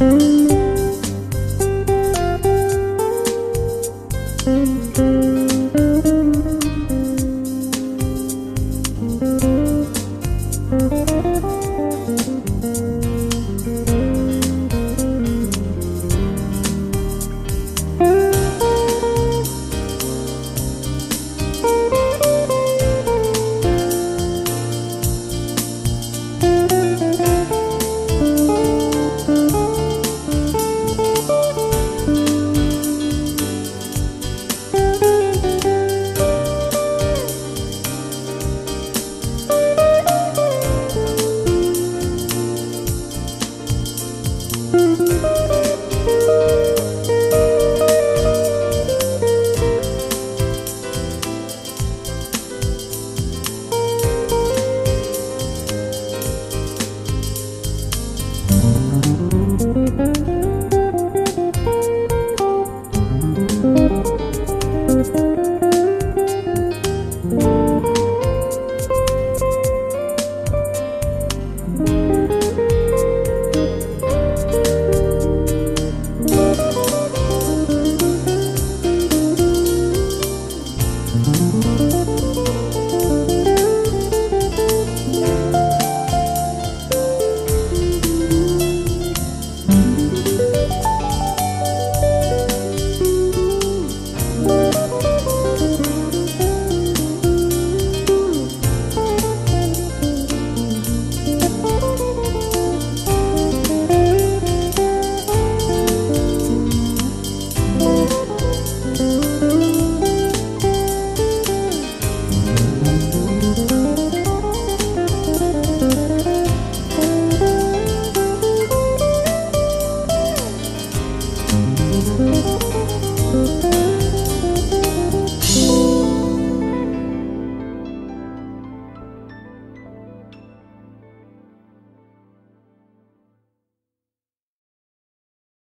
Mm-hmm.